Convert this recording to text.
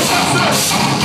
Success!